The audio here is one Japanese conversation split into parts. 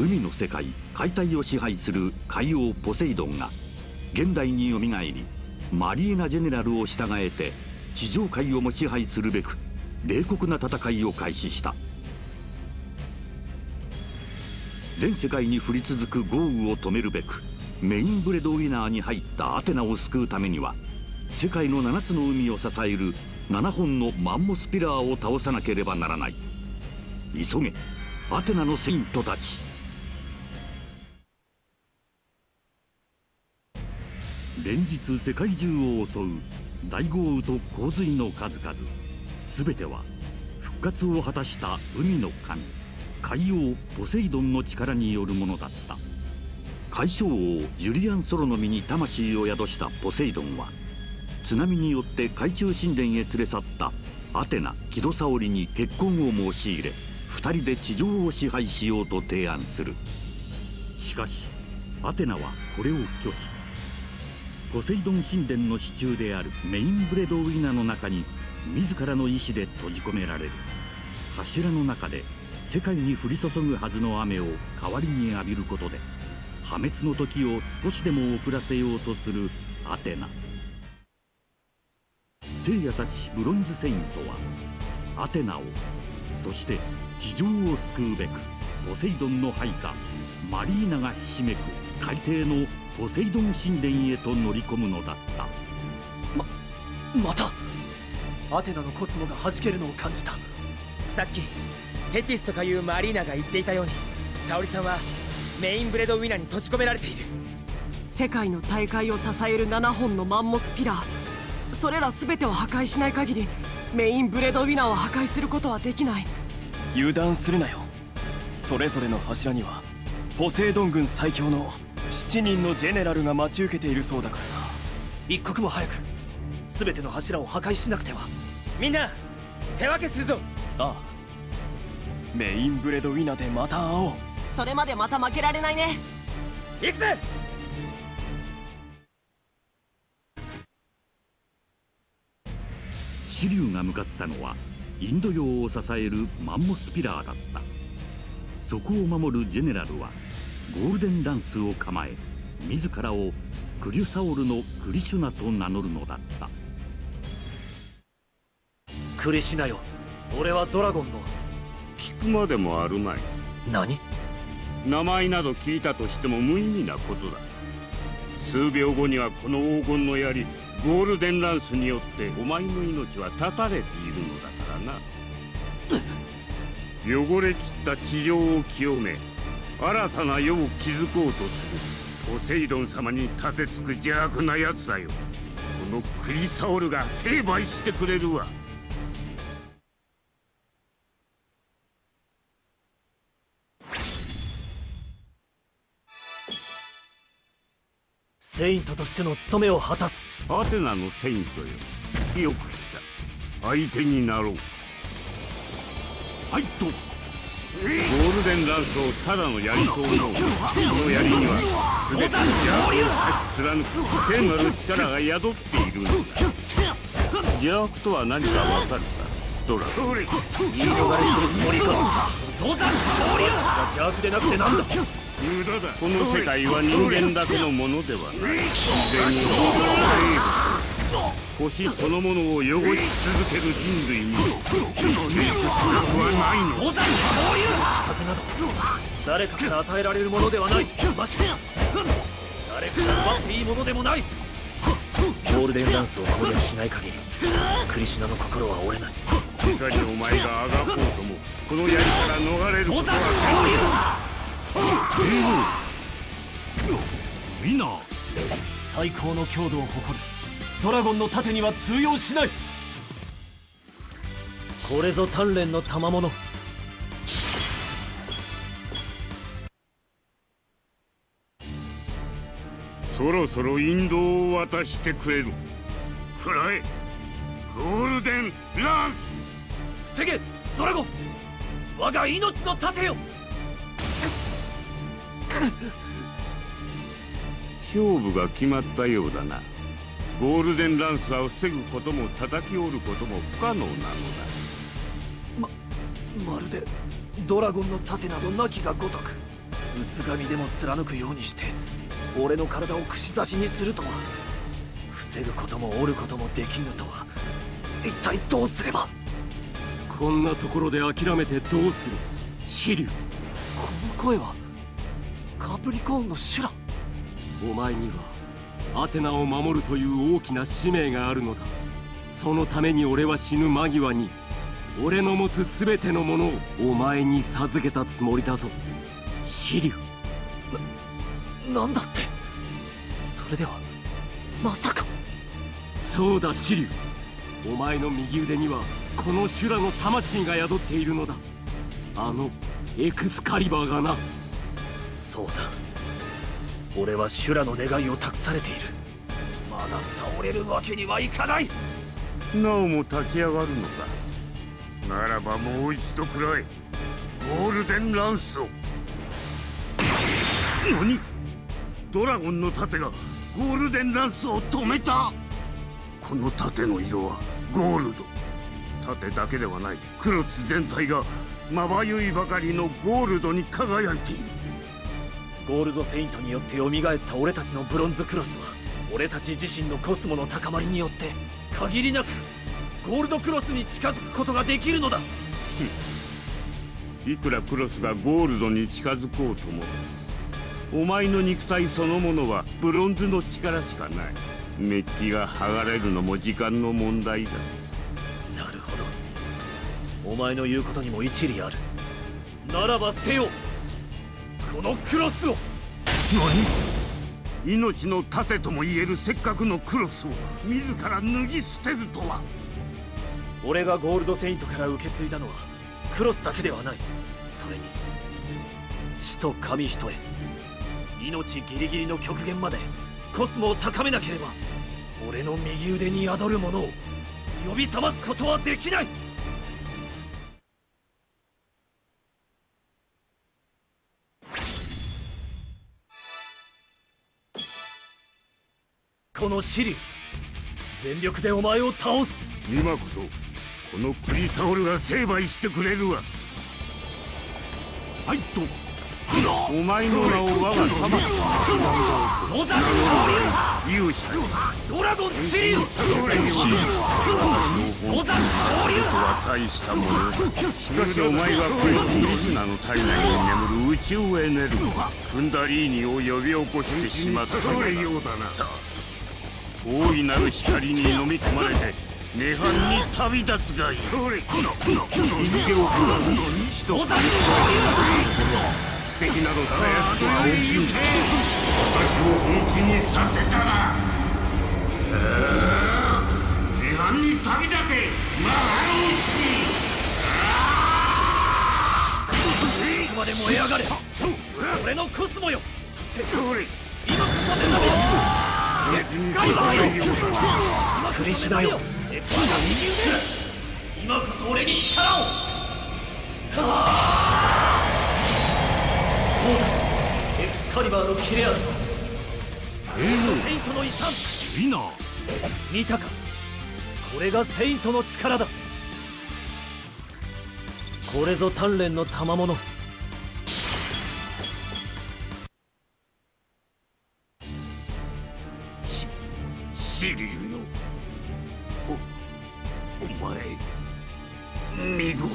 海の世界解体を支配する海王ポセイドンが現代によみがえりマリーナ・ジェネラルを従えて地上界をも支配するべく冷酷な戦いを開始した。全世界に降り続く豪雨を止めるべくメインブレードウィナーに入ったアテナを救うためには世界の7つの海を支える7本のマンモスピラーを倒さなければならない。急げアテナのセイントたち。連日世界中を襲う大豪雨と洪水の数々。全ては復活を果たした海の神海王ポセイドンの力によるものだった。海将王ジュリアン・ソロの身に魂を宿したポセイドンは津波によって海中神殿へ連れ去ったアテナ・キドサオリに結婚を申し入れ2人で地上を支配しようと提案する。しかしアテナはこれを拒否。ポセイドン神殿の支柱であるメインブレドウィナの中に自らの意志で閉じ込められる。柱の中で世界に降り注ぐはずの雨を代わりに浴びることで破滅の時を少しでも遅らせようとするアテナ。聖夜たちブロンズセイントはアテナをそして地上を救うべくポセイドンの配下マリーナがひしめく海底のポセイドン神殿へと乗り込むのだった。ままたアテナのコスモが弾けるのを感じた。さっきテティスとかいうマリーナが言っていたように沙織さんはメインブレドウィナに閉じ込められている。世界の大会を支える7本のマンモスピラー。それら全てを破壊しない限りメインブレドウィナーを破壊することはできない。油断するなよ。それぞれの柱にはポセイドン軍最強の7人のジェネラルが待ち受けているそうだからな。一刻も早く全ての柱を破壊しなくては。みんな手分けするぞ。ああ。メインブレドウィナでまた会おう。それまでまた負けられないね。行くぜ！シリュウが向かったのはインド洋を支えるマンモスピラーだった。そこを守るジェネラルはゴールデンランスを構え自らをクリュサオルのクリシュナと名乗るのだった。クリシュナよ。俺はドラゴンの。聞くまでもあるまい。何？名前など聞いたとしても無意味なことだ。数秒後にはこの黄金の槍ゴールデンランスによってお前の命は絶たれているのだからな。汚れきった地上を清め新たな世を築こうとするポセイドン様に立てつく邪悪な奴だよ。このクリサオルが成敗してくれるわ。セイントとしての務めを果たす。アテナのセイントよ。よく来た。相手になろう。ファイトゴールデンランスをた。だ。の槍と思うこの槍には全て邪悪を貫く聖なる力が宿っているのだ。邪悪とは何かわかるかドラゴン言い逃れするつもりか登山勝利が邪悪でなくてなんだ。無駄だ。この世界は人間だ。けのものではない自然を星そのものを汚し続ける人類になど誰かから与えられるものではない。誰かが奪っていいものでもない。ゴールデンダンスを攻略しない限りクリシュナの心は折れない。いかにお前があがこうともこの槍から逃れることはウィナー最高の強度を誇る。ドラゴンの盾には通用しない。これぞ鍛錬の賜物そろそろ引導を渡してくれる。くらえゴールデンランス。セゲドラゴン我が命の盾よ。勝負が決まったようだな。ゴールデンランスは防ぐことも叩き折ることも不可能なのだ。ままるでドラゴンの盾などなきがごとく。薄紙でも貫くようにして俺の体を串刺しにするとは。防ぐことも折ることもできぬとは。一体どうすれば？こんなところで諦めてどうする？シリュウこの声は？カプリコーンのシュラお前にはアテナを守るという大きな使命があるのだ。そのために俺は死ぬ間際に俺の持つ全てのものをお前に授けたつもりだぞ。シリュウな、なんだって。それではまさか。そうだシリュウお前の右腕にはこの修羅の魂が宿っているのだ。あのエクスカリバーがな。そうだ。俺は修羅の願いを託されている。まだ倒れるわけにはいかない。なおも立ち上がるのかならばもう一度くらえゴールデンランスを。何？ドラゴンの盾がゴールデンランスを止めた。この盾の色はゴールド。盾だけではないクロス全体がまばゆいばかりのゴールドに輝いている。ゴールドセイントによって蘇った俺たちのブロンズクロスは俺たち自身のコスモの高まりによって限りなくゴールドクロスに近づくことができるのだ。いくらクロスがゴールドに近づこうともお前の肉体そのものはブロンズの力しかない。メッキが剥がれるのも時間の問題だ。なるほど。お前の言うことにも一理ある。ならば捨てよう。このクロスを。何？命の盾とも言えるせっかくのクロスを自ら脱ぎ捨てるとは。俺がゴールドセイントから受け継いだのはクロスだけではない。それに死と神人へ命ギリギリの極限までコスモを高めなければ俺の右腕に宿るものを呼び覚ますことはできない。このシリ全力でお前を倒す。今こそこのクリサオルが成敗してくれるわ。はいとお前の名を我が魂野山昇勇者ドラゴンシリウそれには野山昇竜とは大したものしかしお前がこのリズナの体内に眠る宇宙エネルギークンダリーニを呼び起こしてしまったのだだな大いなる光に飲み込まれて涅槃に旅立つがいいそれ逃げ遅らぬ人野山昇奇跡などたやすくは起きん私を本気にさせたら涅槃に旅立てマハロ竜いつまで燃え上がれ俺のコスモよ。そしてそれ今こそ目覚めエクリシュだよ。今こそ俺に力を。はあエクスカリバーの切れ味はセイントの遺産いいな見たか。これがセイントの力だ。これぞ鍛錬の賜物。しシリュウよ。おお前見事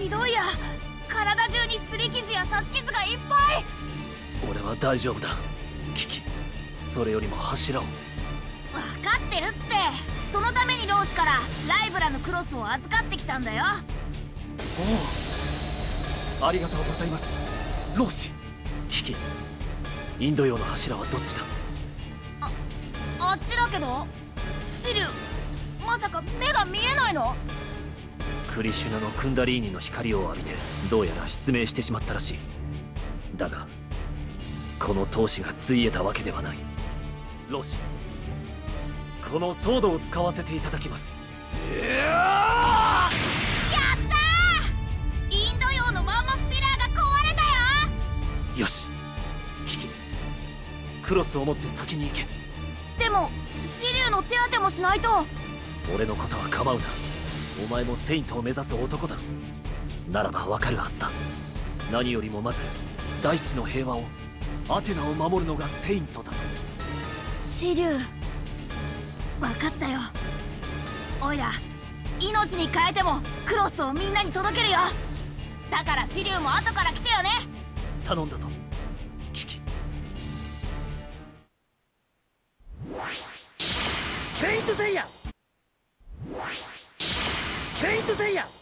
ひどいや。体中に擦り傷や刺し傷がいっぱい。俺は大丈夫だ。キキそれよりも柱を分かってるって。そのために老子からライブラのクロスを預かってきたんだよ。おおありがとうございます。老子キキインド洋の柱はどっちだ？あっちだけど。シリュウまさか目が見えないの？クリシュナのクンダリーニの光を浴びてどうやら失明してしまったらしい。だがこの闘志がついえたわけではない。老子このソードを使わせていただきます。やったー!インド洋のマンモスピラーが壊れたよ!よしキキクロスを持って先に行け。でもシリュウの手当てもしないと。俺のことは構うなお前もセイントを目指す男だ。ならばわかるはずだ。何よりもまず大地の平和をアテナを守るのがセイントだと。シリュウ分かったよ。おいら命に変えてもクロスをみんなに届けるよ。だからシリュウも後から来てよね。頼んだぞ。キキ。セイントセイヤッドセイヤ